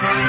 Oh,